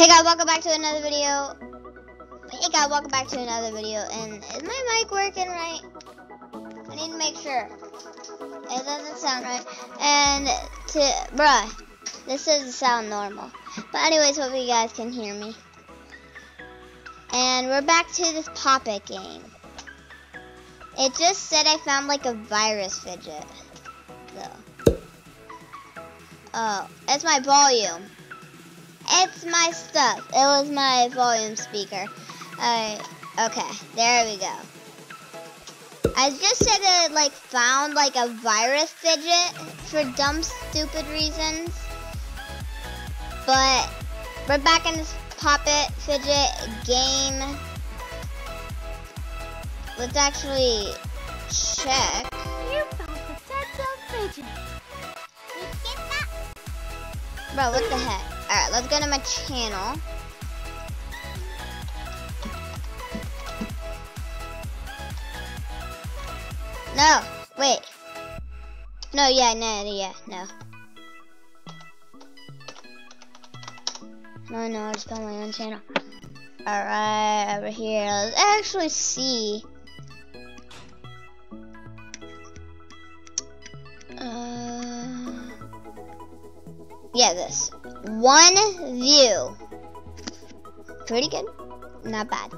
Hey guys, welcome back to another video. Hey guys, welcome back to another video. And is my mic working right? I need to make sure. It doesn't sound right. And to, bruh, this doesn't sound normal. But anyways, hope you guys can hear me. And we're back to this Pop-It game. It just said I found like a virus fidget. So. Oh, it's my volume. It's my stuff. It was my volume speaker. Alright, okay, there we go. I just said it like found like a virus fidget for dumb stupid reasons. But we're back in this Pop-It fidget game. Let's actually check. You found the fidget. Bro, what the heck? Alright, let's go to my channel. No, wait. No, yeah, no, yeah, no. No, no, I just found my own channel. Alright, over here. Let's actually see. Uh, yeah, this. One view. Pretty good. Not bad.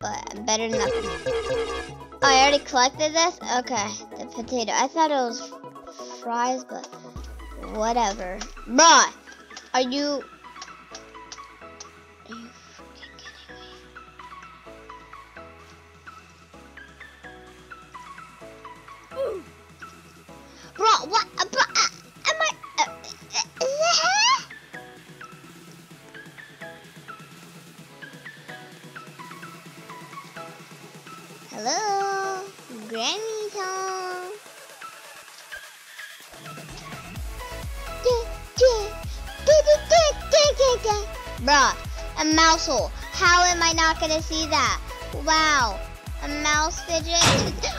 But better than nothing. Oh, I already collected this? Okay. The potato. I thought it was fries, but whatever. Bruh! Are you... Are you Hello, Granny Tom. Bruh, a mouse hole. How am I not gonna see that? Wow, a mouse fidget.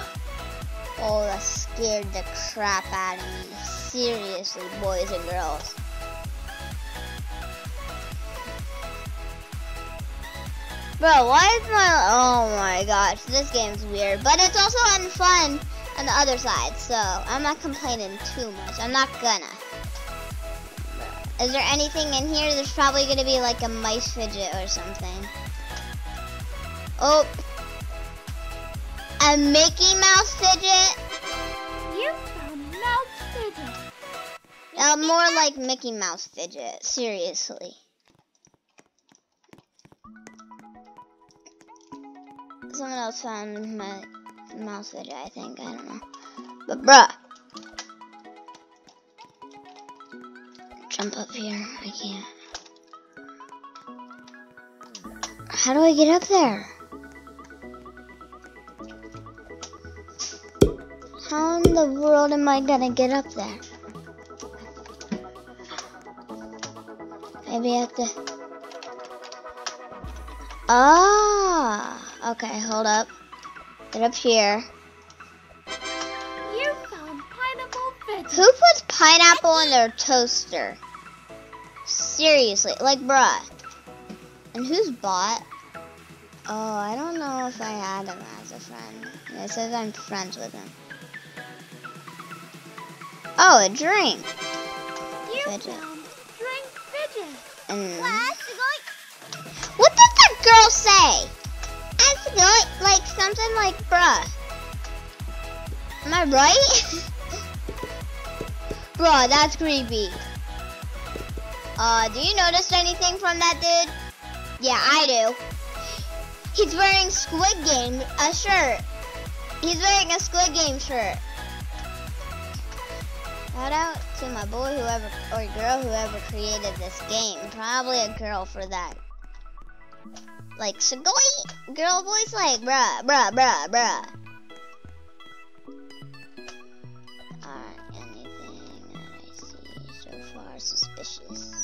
Oh, that scared the crap out of me. Seriously, boys and girls. Bro, why is my... Oh my gosh, this game's weird. But it's also fun on the other side, so I'm not complaining too much. I'm not gonna. Is there anything in here? There's probably gonna be like a mice fidget or something. Oh. A Mickey Mouse fidget? You found mouse fidget. Uh, more like Mickey Mouse fidget, seriously. Someone else found my mouse video, I think. I don't know. But bruh. Jump up here. I can't. How do I get up there? How in the world am I gonna get up there? Maybe I have to. Ah, okay, hold up. Get up here. You found pineapple. Who puts pineapple in their toaster? Seriously, like, bruh. And who's bot? Oh, I don't know if I add him as a friend. It says I'm friends with him. Oh, a drink. You Fidget. found drink fidget. Mm. And what did that girl say? That's good. Like something like, bruh. Am I right? bruh, that's creepy. Uh, do you notice anything from that dude? Yeah, I do. He's wearing Squid Game a shirt. He's wearing a Squid Game shirt. Shout out to my boy, whoever or girl, whoever created this game. Probably a girl for that. Like Segoy, girl voice, like bruh, bruh, bruh, bruh. Alright, anything I see so far suspicious.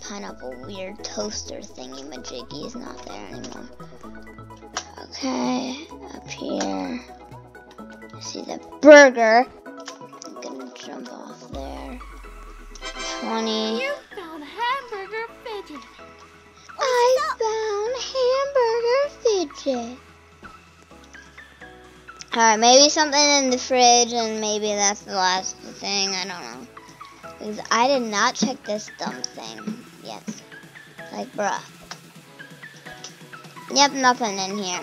Pineapple weird toaster thingy majiggy is not there anymore. Okay, up here. I see the burger. Alright, maybe something in the fridge and maybe that's the last thing. I don't know. Because I did not check this dumb thing yet. Like, bruh. Yep, nothing in here.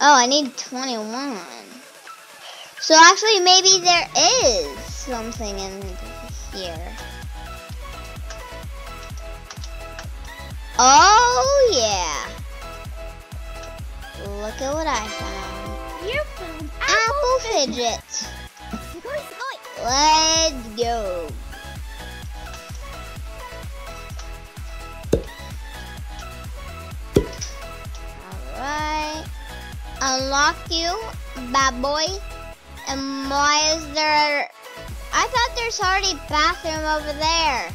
Oh, I need 21. So actually, maybe there is something in here. Oh, yeah. Look at what I found. You found Apple fidget. Let's go. Alright. Unlock you, bad boy. And why is there... I thought there's already bathroom over there.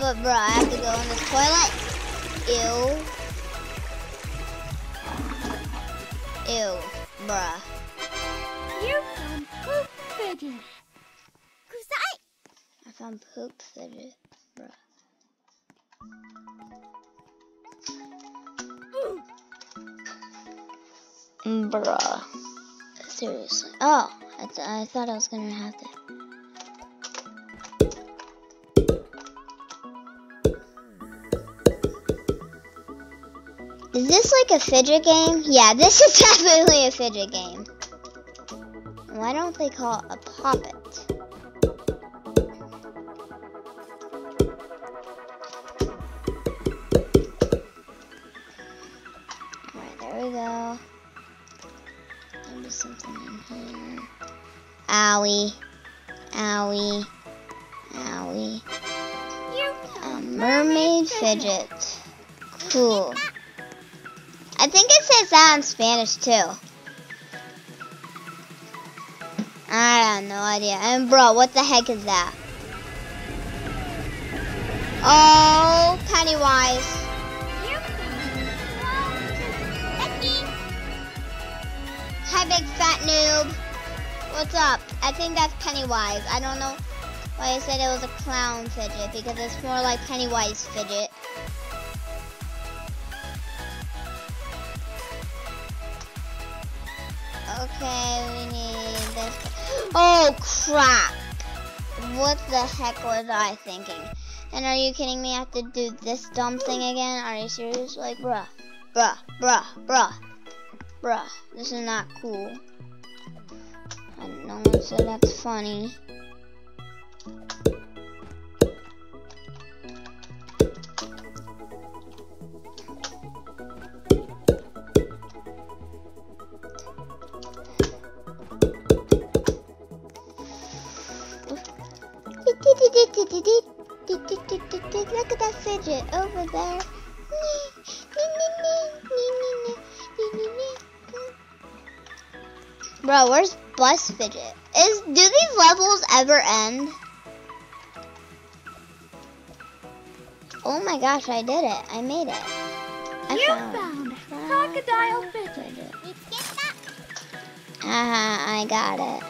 But bro, I have to go in the toilet. Ew. Ew, bruh. You found poop fidget. I found poop fidget, bruh. Bruh. Seriously. Oh, I, th- I thought I was gonna have to. Is this like a fidget game? Yeah, this is definitely a fidget game. Why don't they call it a poppet? Alright, there we go. Maybe something in here. Owie. Owie. Owie. A mermaid fidget. Cool. That in Spanish too. I have no idea. And bro, what the heck is that? Oh, Pennywise. Hi, big fat noob. What's up? I think that's Pennywise. I don't know why I said it was a clown fidget because it's more like Pennywise fidget. Okay, we need this. Oh crap! What the heck was I thinking? And are you kidding me? I have to do this dumb thing again? Are you serious? Like, bruh, bruh, bruh, bruh. Bruh, this is not cool. And no one said that's funny. Bro, where's Bus Fidget? Is do these levels ever end? Oh my gosh, I did it. I made it. I You found, found crocodile fidget. Fidget. Haha, uh-huh, I got it.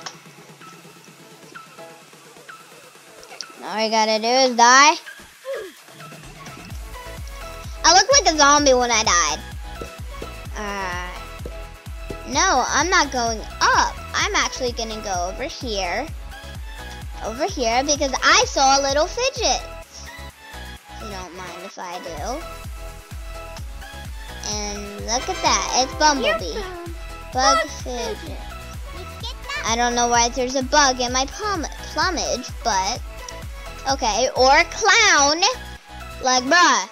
All I gotta do is die. I look like a zombie when I died. No, I'm not going up. I'm actually gonna go over here. Over here because I saw a little fidget. You don't mind if I do. And look at that. It's Bumblebee. Bug Bug fidget. I don't know why there's a bug in my plum- plumage, but okay. Or a clown. Like, bruh.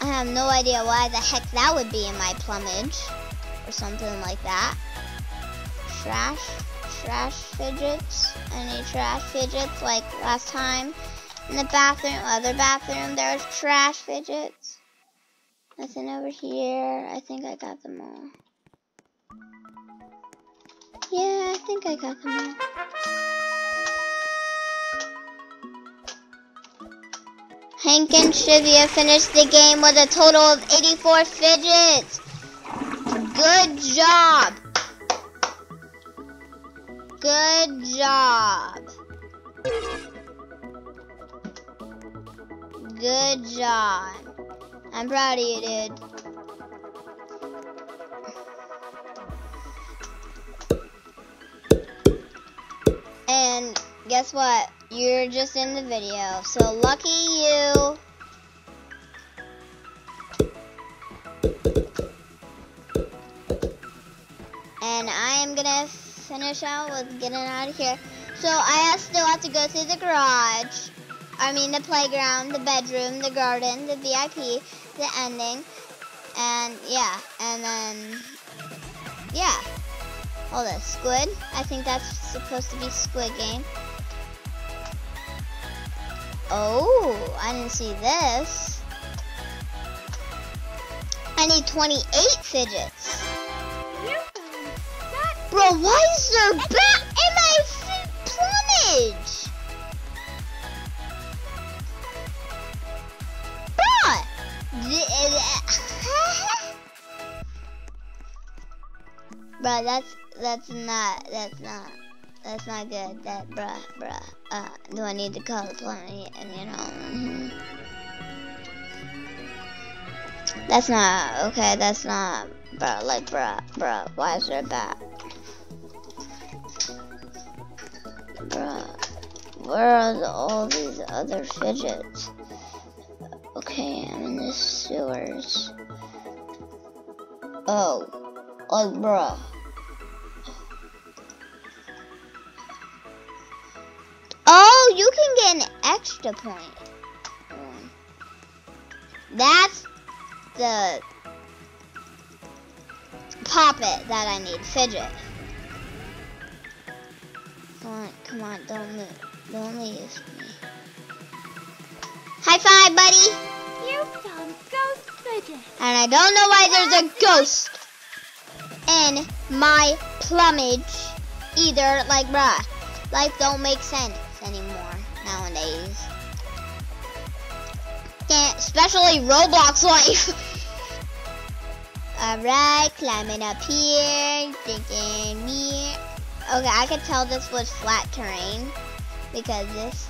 I have no idea why the heck that would be in my plumage. Or something like that. Trash. Trash fidgets. Any trash fidgets like last time? In the bathroom, other bathroom, there was trash fidgets. Nothing over here. I think I got them all. Yeah, I think I got them all. Hank and Shivia finished the game with a total of 84 fidgets. Good job. Good job. Good job. I'm proud of you, dude. And guess what? You're just in the video. So lucky you. Gonna finish out with getting out of here. So I still have to go through the garage. I mean the playground, the bedroom, the garden, the VIP, the ending. And yeah, and then yeah. Hold on, squid. I think that's supposed to be Squid Game. Oh, I didn't see this. I need 28 fidgets. Bro, why is there bat in my plumage? Bro. Bro, that's that's not that's not that's not good. That bruh bruh. Uh, do I need to call the plumbing? And you know. That's not okay. That's not, bruh. Like, bruh, bruh. Why is there a bat? Where are all these other fidgets? Okay, I'm in the sewers. Oh, like, bruh. Oh, you can get an extra point. That's the poppet that I need. Fidget. Come on, come on, don't move. Leave me. High five, buddy! You found Ghost. And I don't know why there's a ghost in my plumage either. Like, bruh, life don't make sense anymore nowadays. Yeah, especially Roblox life. Alright, climbing up here, thinking me. Okay, I could tell this was flat terrain because this.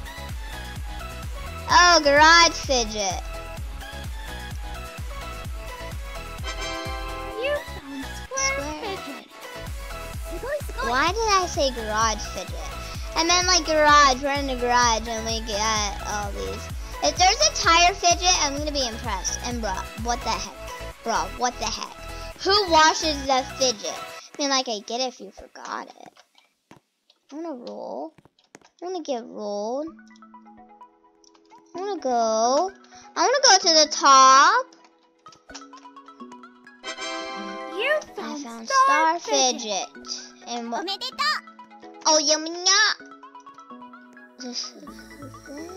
Oh, garage fidget. You found Square Square. Fidget. Sugoi, sugoi. Why did I say garage fidget? I meant like garage. We're in the garage and we got all these. If there's a tire fidget, I'm gonna be impressed. And bro, what the heck? Bro, what the heck? Who washes the fidget? I mean, like, I get it if you forgot it. I'm gonna roll. I want to get rolled. I want to go. I want to go to the top. You found, I found star, star fidget. fidget. And what? Oh, yummy! This is it.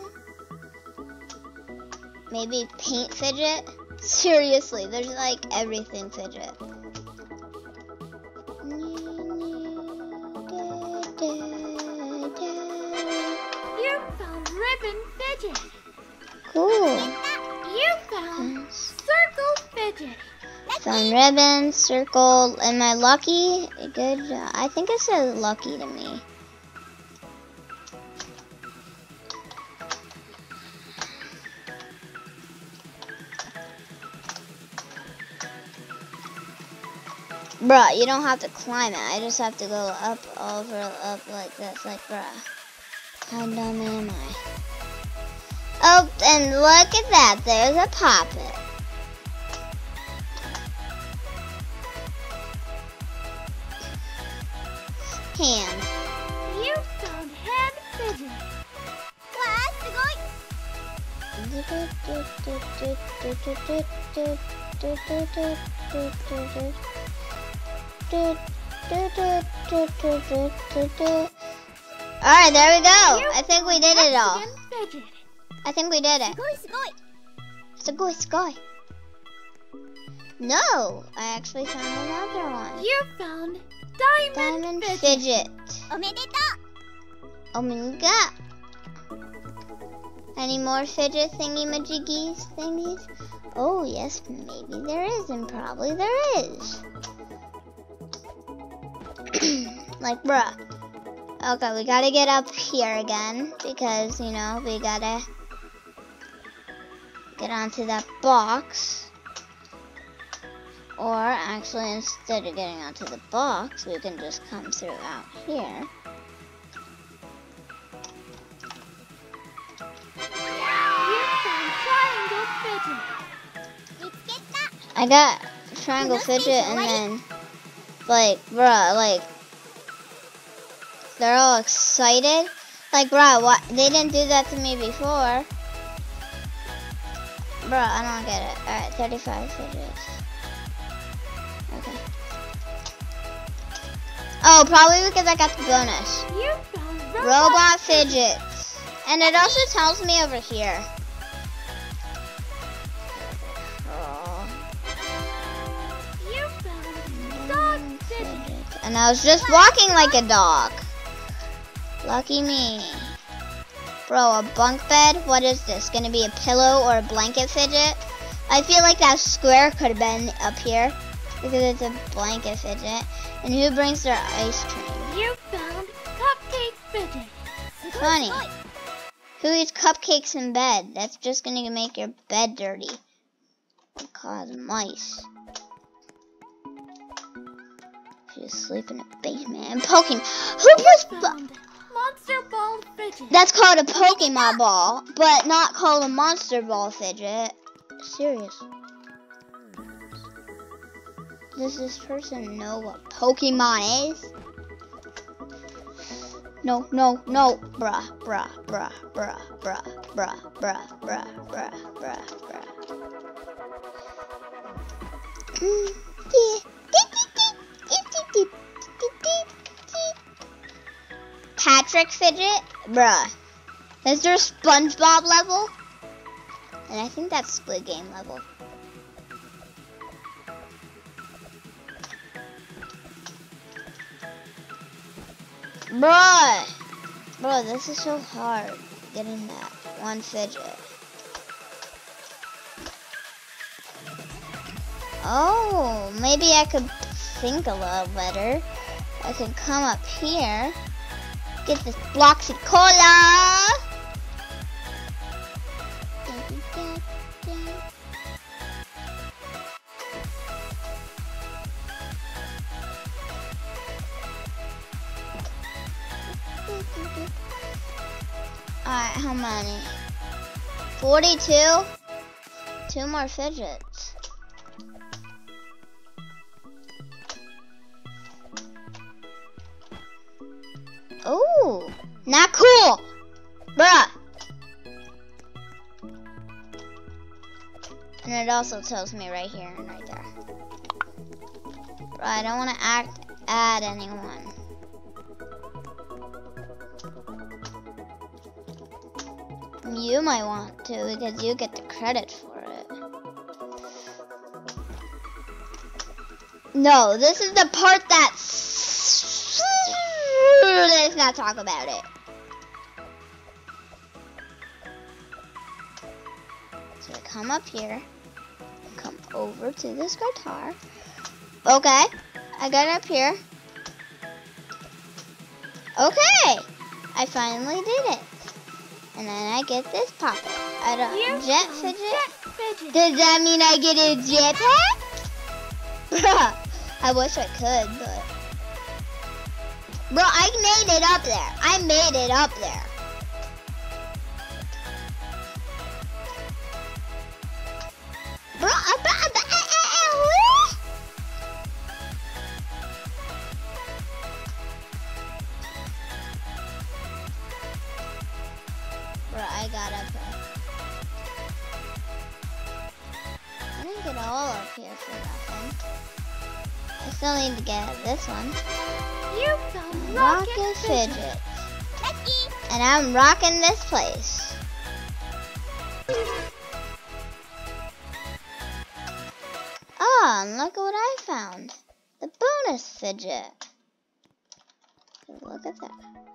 Maybe paint fidget? Seriously, there's like everything fidget. Ribbon Fidget. Cool. You found Circle Fidget. Found ribbon, circle, am I lucky? Good. I think it says lucky to me. Bruh, you don't have to climb it. I just have to go up, over, up like this. Like, bruh. How dumb am I? Oh, and look at that. There's a poppet. Hand. You found hand fidget. Alright, there we go. I think we did it all. I think we did it. Sugoi, sugoi. No, I actually found another one. You found diamond, diamond fidget. fidget. Omega. Any more fidget thingy majiggies thingies? Oh yes, maybe there is, and probably there is. like bruh. Okay, we gotta get up here again because you know we gotta get onto that box. Or actually, instead of getting onto the box, we can just come through out here. I got triangle fidget and then, like, bruh, like, they're all excited. Like, bruh, what? They didn't do that to me before. Bruh, I don't get it. Alright, 35 fidgets. Okay. Oh, probably because I got the bonus. Robot fidgets. And it also tells me over here. And I was just walking like a dog. Lucky me. Bro, a bunk bed? What is this? Gonna be a pillow or a blanket fidget? I feel like that square could have been up here because it's a blanket fidget. And who brings their ice cream? You found cupcake fidget. Funny. Who eats cupcakes in bed? That's just gonna make your bed dirty. And cause mice. You sleep in a basement. And Pokemon. Who puts. Monster ball fidget. That's called a Pokemon ball, but not called a Monster Ball fidget. Serious. Does this person know what Pokemon is? No, no, no. Bruh, bruh, bruh, bruh, bruh, bruh, bruh, bruh, bruh, bruh, bruh. Mm, yeah. Patrick Fidget? Bruh. Is there a SpongeBob level? And I think that's Squid Game level. Bruh. Bro, this is so hard. Getting that one fidget. Oh, maybe I could think a little better. I could come up here. Get this Bloxy Cola. Alright, how many? 42? Two more fidgets. Oh, not cool, bruh. And it also tells me right here and right there. Right, I don't want to act add anyone. You might want to because you get the credit for it. No, this is the part that's. Let's not talk about it. So I come up here, come over to this guitar. Okay, I got up here. Okay, I finally did it. And then I get this poppet. I don't jet fidget. Jet fidget. Does that mean I get a jetpack? Bruh, I wish I could, but. Bro, I made it up there. I made it up there. Bro, I, I, I, I, eh, eh, eh, Bro, I got up there. I didn't get all up here for nothing. I still need to get this one. You found Rocket rocket fidget. Fidget. And I'm rocking this place. Oh, and look at what I found. The bonus fidget. Look at that.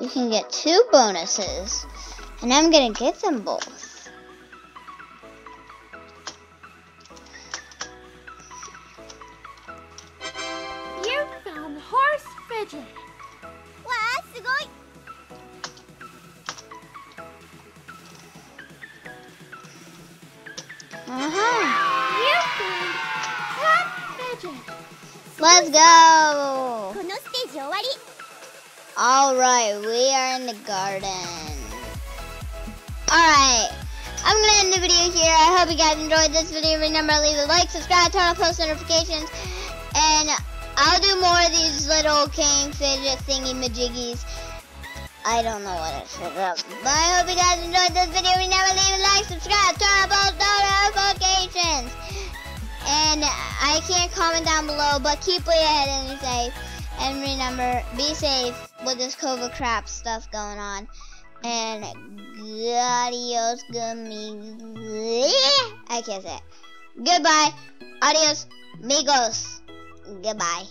You can get two bonuses. And I'm gonna get them both. Alright, I'm gonna end the video here. I hope you guys enjoyed this video. Remember to leave a like, subscribe, turn on post notifications, and I'll do more of these little king fidget thingy majiggies. I don't know what it's for, but I hope you guys enjoyed this video. Remember to leave a like, subscribe, turn on post notifications. And I can't comment down below, but keep way ahead and safe. And remember, be safe with this COVID crap stuff going on. And adios, amigos. I can't say it. Goodbye. Adios, amigos. Goodbye.